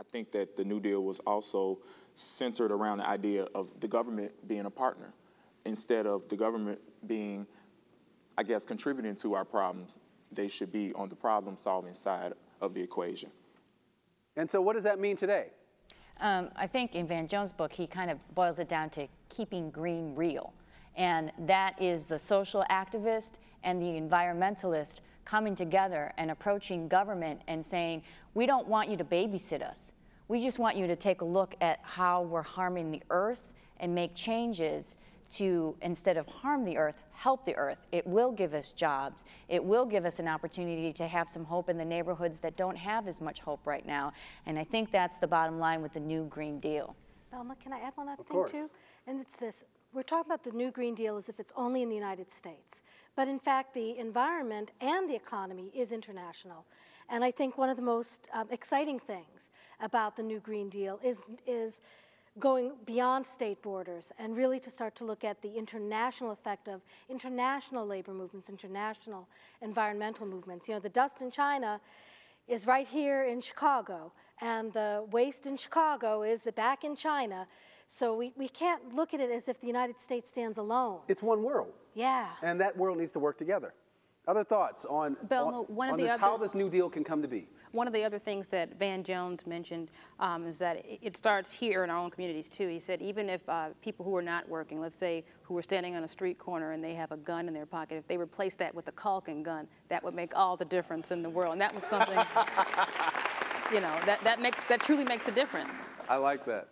I think that the New Deal was also centered around the idea of the government being a partner instead of the government being, I guess, contributing to our problems. They should be on the problem solving side of the equation. And so, what does that mean today? Um, I think in Van Jones' book, he kind of boils it down to keeping green real. And that is the social activist and the environmentalist coming together and approaching government and saying, we don't want you to babysit us. We just want you to take a look at how we're harming the earth and make changes to, instead of harm the earth, help the earth. It will give us jobs. It will give us an opportunity to have some hope in the neighborhoods that don't have as much hope right now. And I think that's the bottom line with the new Green Deal. Velma, can I add one other of thing course. too? And it's this. We're talking about the new Green Deal as if it's only in the United States. But in fact, the environment and the economy is international. And I think one of the most um, exciting things about the new Green Deal is, is going beyond state borders and really to start to look at the international effect of international labor movements, international environmental movements. You know, the dust in China is right here in Chicago, and the waste in Chicago is back in China. So we, we can't look at it as if the United States stands alone. It's one world. Yeah. And that world needs to work together. Other thoughts on, Belma, on, one of on the this, other- how this New Deal can come to be? One of the other things that Van Jones mentioned um, is that it- it starts here in our own communities too. He said even if uh, people who are not working, let's say who are standing on a street corner and they have a gun in their pocket, if they replace that with a caulking gun, that would make all the difference in the world. And that was something, you know, that, that makes that truly makes a difference. I like that.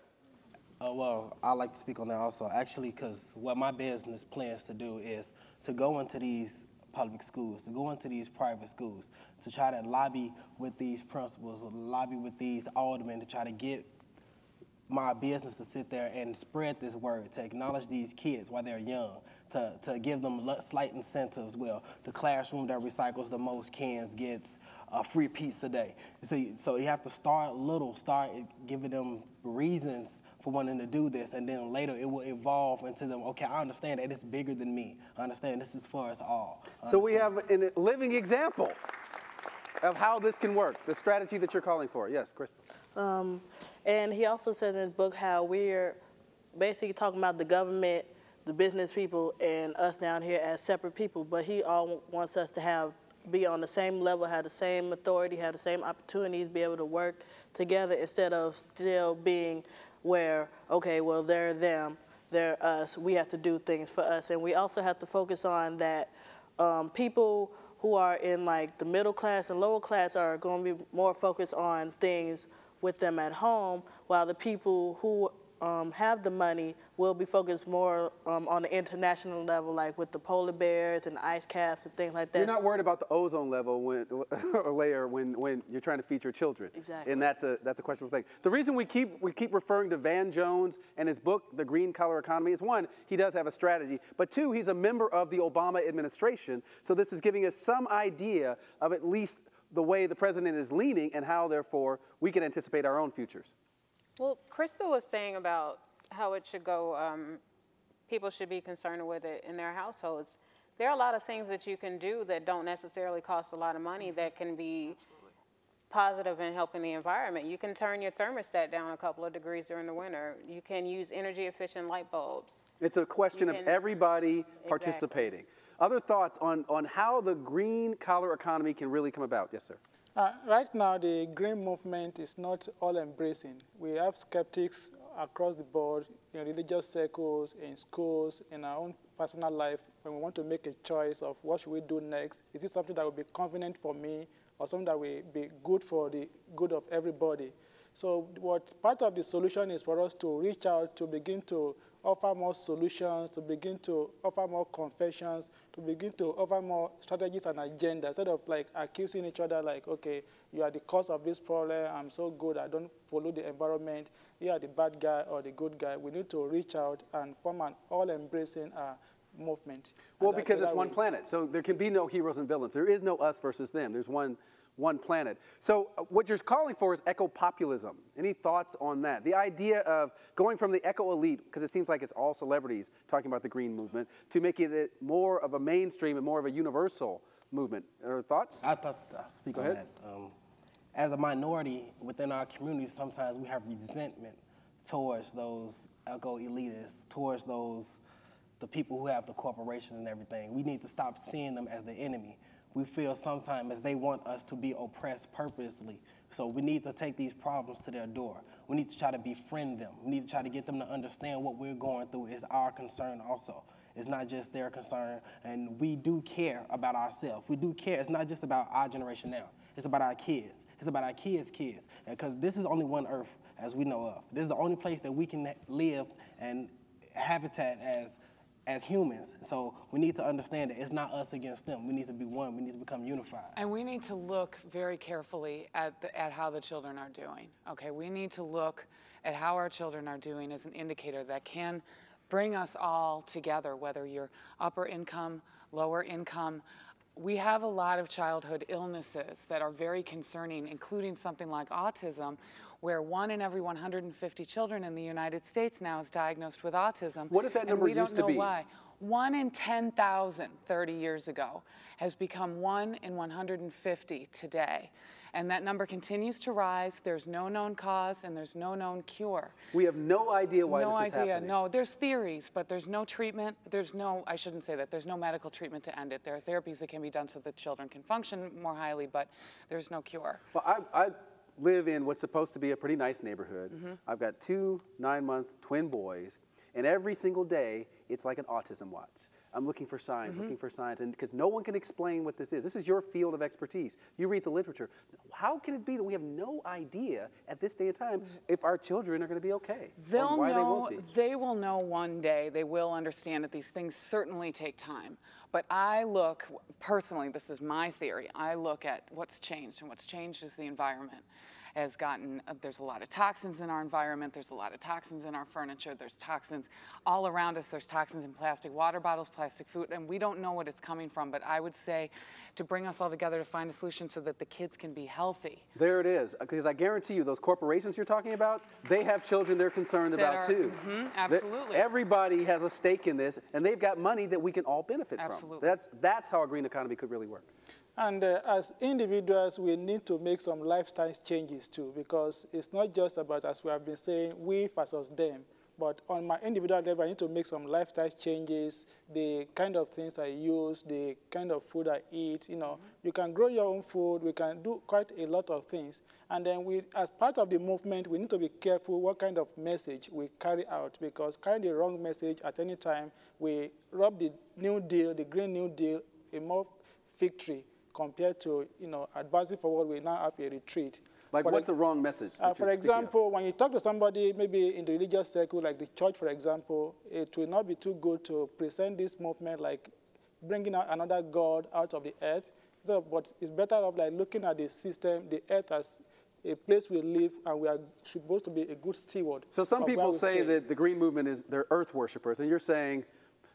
Uh, well, I like to speak on that also, actually, because what my business plans to do is to go into these public schools, to go into these private schools, to try to lobby with these principals, lobby with these aldermen to try to get my business to sit there and spread this word, to acknowledge these kids while they're young, to, to give them slight incentives. Well, the classroom that recycles the most cans gets a free pizza day. So, so you have to start little, start giving them reasons for wanting to do this, and then later it will evolve into them, okay, I understand that it's bigger than me. I understand this is for us all. So we have a living example of how this can work, the strategy that you're calling for. Yes, Crystal. Um, and he also said in his book how we're basically talking about the government, the business people, and us down here as separate people. But he all wants us to have be on the same level, have the same authority, have the same opportunities, be able to work together instead of still being where okay, well they're them, they're us. We have to do things for us, and we also have to focus on that um, people who are in like the middle class and lower class are going to be more focused on things with them at home, while the people who um, have the money will be focused more um, on the international level, like with the polar bears and ice caps and things like that. You're not worried about the ozone level when, or layer when, when you're trying to feed your children. Exactly. And that's a, that's a questionable thing. The reason we keep, we keep referring to Van Jones and his book, The Green Collar Economy, is one, he does have a strategy, but two, he's a member of the Obama administration. So this is giving us some idea of at least the way the president is leaning and how, therefore, we can anticipate our own futures. Well, Crystal was saying about how it should go, um, people should be concerned with it in their households. There are a lot of things that you can do that don't necessarily cost a lot of money that can be positive in helping the environment. You can turn your thermostat down a couple of degrees during the winter. You can use energy efficient light bulbs. It's a question of everybody participating. Other thoughts on, on how the green collar economy can really come about? Yes, sir. Uh, right now, the green movement is not all embracing. We have skeptics across the board in religious circles, in schools, in our own personal life. When we want to make a choice of what should we do next, is it something that will be convenient for me or something that will be good for the good of everybody? So what part of the solution is for us to reach out to begin to offer more solutions, to begin to offer more confessions, to begin to offer more strategies and agenda instead of like accusing each other like, okay, you are the cause of this problem, I'm so good, I don't pollute the environment, you are the bad guy or the good guy. We need to reach out and form an all-embracing uh, movement. Well, And because that it's one way- planet, so there can be no heroes and villains. There is no us versus them. There's one, one planet. So uh, what you're calling for is eco-populism. Any thoughts on that? The idea of going from the eco-elite, because it seems like it's all celebrities talking about the green movement, to making it more of a mainstream and more of a universal movement. Are thoughts? I thought I'll speak Go on ahead. that. Um, as a minority within our community, sometimes we have resentment towards those eco elitists, towards those the people who have the corporations and everything. We need to stop seeing them as the enemy. We feel sometimes they want us to be oppressed purposely. So we need to take these problems to their door. We need to try to befriend them. We need to try to get them to understand what we're going through is our concern also. It's not just their concern, and we do care about ourselves. We do care. It's not just about our generation now. It's about our kids. It's about our kids' kids. Because this is only one earth, as we know of. This is the only place that we can live and habitat as as humans. So we need to understand that it's not us against them. We need to be one. We need to become unified. And we need to look very carefully at, the, at how the children are doing. Okay, we need to look at how our children are doing as an indicator that can bring us all together, whether you're upper income, lower income. We have a lot of childhood illnesses that are very concerning, including something like autism, where one in every 150 children in the United States now is diagnosed with autism. What did that number used don't to know be? Why. One in 10,000 30 years ago has become one in 150 today. And that number continues to rise. There's no known cause and there's no known cure. We have no idea why no this is idea. happening. No, there's theories, but there's no treatment. There's no, I shouldn't say that, there's no medical treatment to end it. There are therapies that can be done so that children can function more highly, but there's no cure. Well, I, I live in what's supposed to be a pretty nice neighborhood. Mm-hmm. I've got two nine month twin boys, and every single day it's like an autism watch. I'm looking for signs, Mm-hmm. looking for signs, and because no one can explain what this is. This is your field of expertise. You read the literature. How can it be that we have no idea at this day and time if our children are going to be okay? They'll why know, they won't be? they will know one day. They will understand that these things certainly take time. But I look, personally, this is my theory, I look at what's changed, and what's changed is the environment has gotten, uh, there's a lot of toxins in our environment, there's a lot of toxins in our furniture, there's toxins all around us, there's toxins in plastic water bottles, plastic food, and we don't know what it's coming from. But I would say to bring us all together to find a solution so that the kids can be healthy. There it is. Because I guarantee you, those corporations you're talking about, they have children they're concerned That about are- too. mhm, That- absolutely. Everybody has a stake in this, and they've got money that we can all benefit Absolutely. from. That's that's how a green economy could really work. And uh, as individuals, we need to make some lifestyle changes too, because it's not just about, as we have been saying, we versus them. But on my individual level, I need to make some lifestyle changes, the kind of things I use, the kind of food I eat. You know, you can grow your own food. We can do quite a lot of things. And then we, as part of the movement, we need to be careful what kind of message we carry out, because carrying the wrong message at any time, we rob the New Deal, the Green New Deal, a more victory compared to, you know, advancing forward, we now have a retreat. Like, For what's the wrong message? uh, for speaking of? example, when you talk to somebody, maybe in the religious circle, like the church, for example, it will not be too good to present this movement like bringing out another God out of the earth. So, but it's better of like looking at the system, the earth as a place we live, and we are supposed to be a good steward. So some people say stay. that the green movement is they're earth worshippers, and you're saying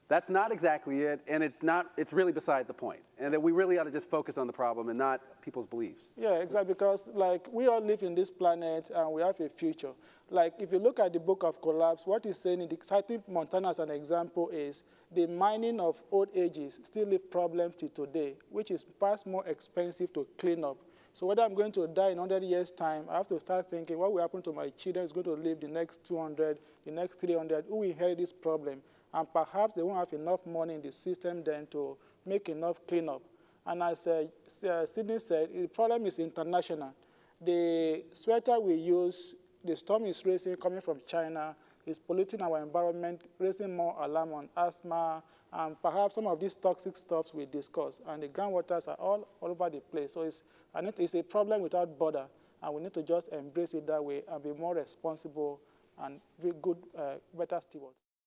that's not exactly it, and it's not. It's really beside the point, and that we really ought to just focus on the problem and not people's beliefs. Yeah, exactly. Because like we all live in this planet and we have a future. Like if you look at the book of Collapse, what he's saying in the citing Montana as an example is the mining of old ages still leave problems till today, which is perhaps more expensive to clean up. So whether I'm going to die in 100 years' time, I have to start thinking what will happen to my children is going to live the next 200, the next 300, who will inherit this problem? And perhaps they won't have enough money in the system then to make enough cleanup. And as uh, uh, Sydney said, the problem is international. The sweater we use, the storm is racing coming from China, is polluting our environment, raising more alarm on asthma, and perhaps some of these toxic stuffs we discuss. And the groundwaters are all, all over the place. So it's, it is a problem without border, and we need to just embrace it that way and be more responsible and be good, uh, better stewards.